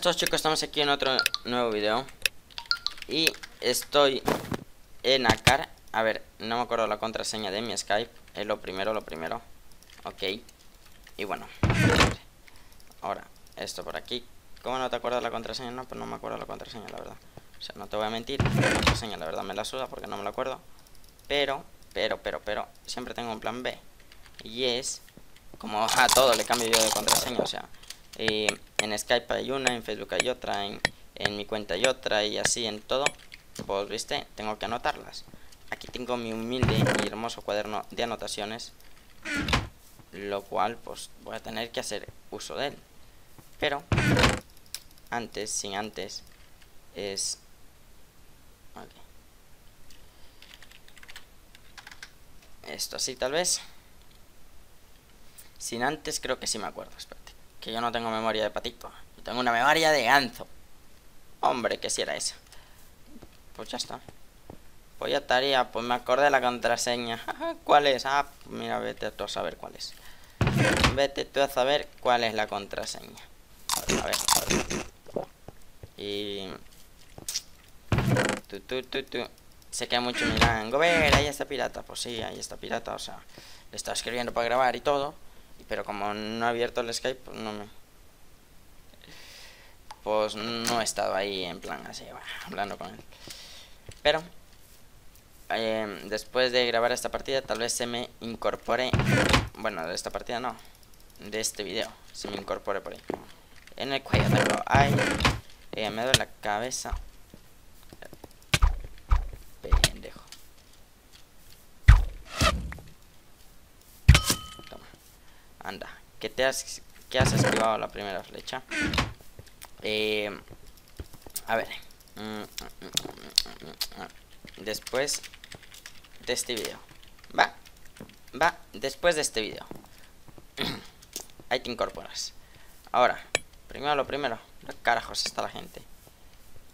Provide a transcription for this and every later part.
todos chicos, estamos aquí en otro nuevo video. Y estoy en Acar. A ver, no me acuerdo la contraseña de mi Skype. Es lo primero, lo primero. Ok. Y bueno. Ahora, esto por aquí. ¿Cómo no te acuerdas la contraseña? No, pues no me acuerdo la contraseña, la verdad. O sea, no te voy a mentir. La contraseña la verdad me la suda porque no me la acuerdo. Pero, pero, pero, pero Siempre tengo un plan B. Y es Como a todo le cambio yo de contraseña, o sea eh, en Skype hay una, en Facebook hay otra, en, mi cuenta hay otra y así en todo, pues viste, tengo que anotarlas. Aquí tengo mi humilde y hermoso cuaderno de anotaciones, lo cual pues voy a tener que hacer uso de él. Pero, antes, sin antes, es... Esto así tal vez. Sin antes creo que sí me acuerdo, espérate. Que yo no tengo memoria de patito. Yo tengo una memoria de ganzo. Hombre, que si era esa. Pues ya está. Pues ya estaría. Pues me acordé de la contraseña. ¿Cuál es? Ah, mira, vete tú a saber cuál es. Vete tú a saber cuál es la contraseña. A ver. Y... Tú, tú, tú, tú. Sé que hay muchos miran, ver, ahí está pirata. Pues sí, ahí está pirata. O sea, le estaba escribiendo para grabar y todo. Pero como no he abierto el Skype, pues no me... Pues no he estado ahí en plan así, hablando con él. Pero... Eh, después de grabar esta partida, tal vez se me incorpore... Bueno, de esta partida no. De este video. Se me incorpore por ahí. En el cuello tengo... Ay... Eh, me duele la cabeza. Anda, que te has, que has esquivado la primera flecha. Eh, a ver. Después de este video. Va. Va. Después de este video. Ahí te incorporas. Ahora. Primero lo primero. ¿Dónde carajos está la gente?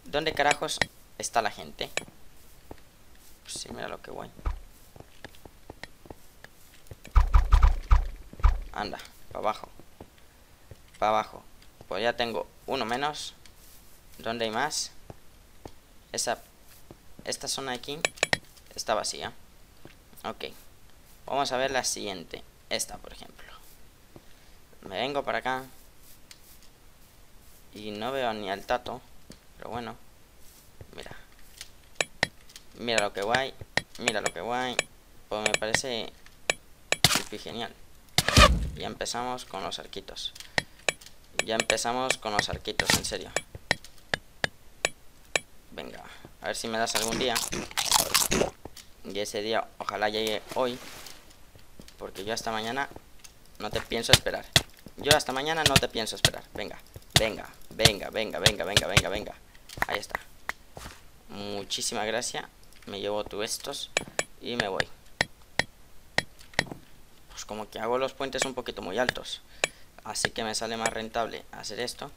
¿Dónde carajos está la gente? Pues sí, mira lo que guay. Anda, para abajo. Para abajo. Pues ya tengo uno menos. ¿Dónde hay más? Esa, esta zona aquí está vacía. Ok. Vamos a ver la siguiente. Esta, por ejemplo. Me vengo para acá. Y no veo ni al tato. Pero bueno. Mira. Mira lo que guay. Mira lo que guay. Pues me parece genial. Ya empezamos con los arquitos. Ya empezamos con los arquitos, en serio. Venga, a ver si me das algún día. Y ese día ojalá llegue hoy. Porque yo hasta mañana no te pienso esperar. Yo hasta mañana no te pienso esperar. Venga, venga, venga, venga, venga, venga, venga, venga. Ahí está. Muchísimas gracias. Me llevo tú estos y me voy como que hago los puentes un poquito muy altos. Así que me sale más rentable hacer esto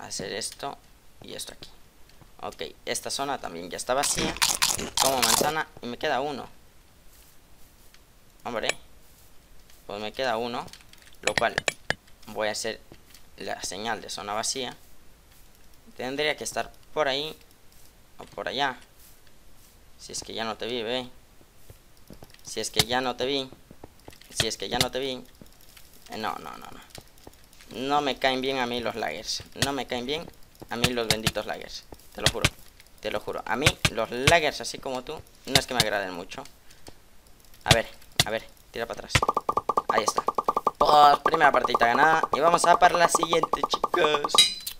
hacer esto y esto aquí. Ok, esta zona también ya está vacía. Como manzana y me queda uno. Hombre pues me queda uno lo cual voy a hacer la señal de zona vacía. Tendría que estar por ahí o por allá. Si es que ya no te vi, ve. Si es que ya no te vi si es que ya no te vi. Eh, no, no, no, no. No me caen bien a mí los laggers. No me caen bien a mí los benditos laggers. Te lo juro. Te lo juro. A mí los laggers así como tú no es que me agraden mucho. A ver, a ver. Tira para atrás. Ahí está. Pues primera partida ganada. Y vamos a para la siguiente, chicos.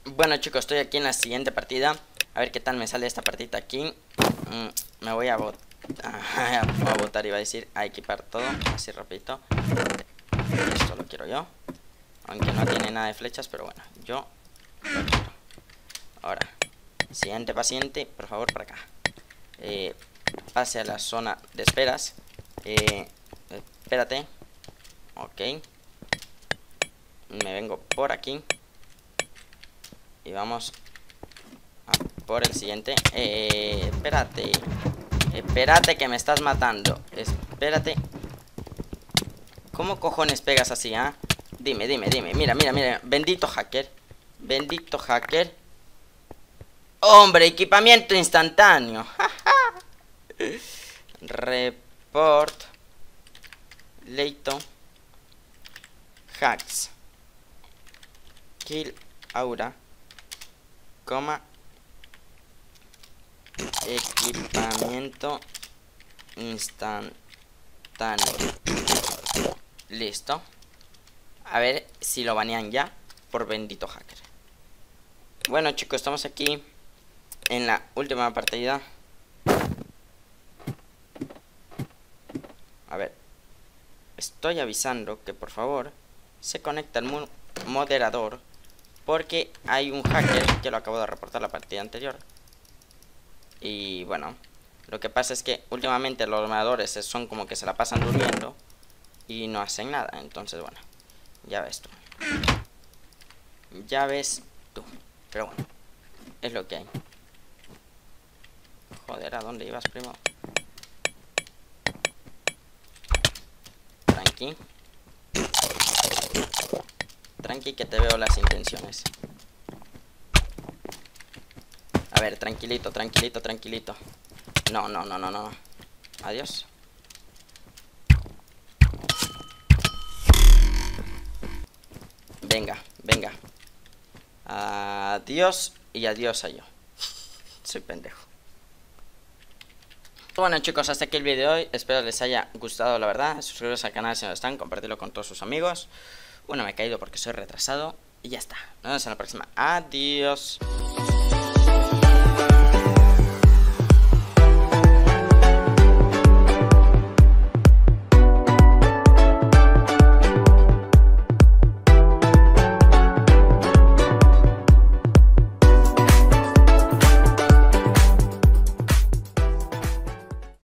Bueno, chicos, estoy aquí en la siguiente partida. A ver qué tal me sale esta partida aquí. Mm, me voy a botar a botar iba a decir a equipar todo así rapidito. Esto lo quiero yo. Aunque no tiene nada de flechas pero bueno yo lo quiero ahora siguiente paciente por favor para acá. Eh, pase a la zona de esperas. Eh, espérate. Ok. Me vengo por aquí. Y vamos por el siguiente. Eh, espérate Espérate que me estás matando Espérate ¿Cómo cojones pegas así, ah? Dime, dime, dime Mira, mira, mira Bendito hacker Bendito hacker. Hombre, equipamiento instantáneo. Report. Leito. Hacks. Kill Aura. Coma. Equipamiento instantáneo. Listo. A ver si lo banean ya por bendito hacker. Bueno chicos, estamos aquí en la última partida. A ver. Estoy avisando que por favor se conecta el moderador porque hay un hacker que lo acabo de reportar la partida anterior. Y bueno, lo que pasa es que últimamente los moderadores son como que se la pasan durmiendo y no hacen nada. Entonces bueno, ya ves tú. Ya ves tú. Pero bueno, es lo que hay. Joder, ¿a dónde ibas, primo? Tranqui. Tranqui que te veo las intenciones. A ver, tranquilito, tranquilito, tranquilito. No, no, no, no, no. Adiós. Venga, venga. Adiós y adiós a yo. Soy pendejo. Bueno chicos, hasta aquí el vídeo de hoy. Espero les haya gustado la verdad. Suscribiros al canal si no están, compartirlo con todos sus amigos. Bueno, me he caído porque soy retrasado. Y ya está. Nos vemos en la próxima. Adiós.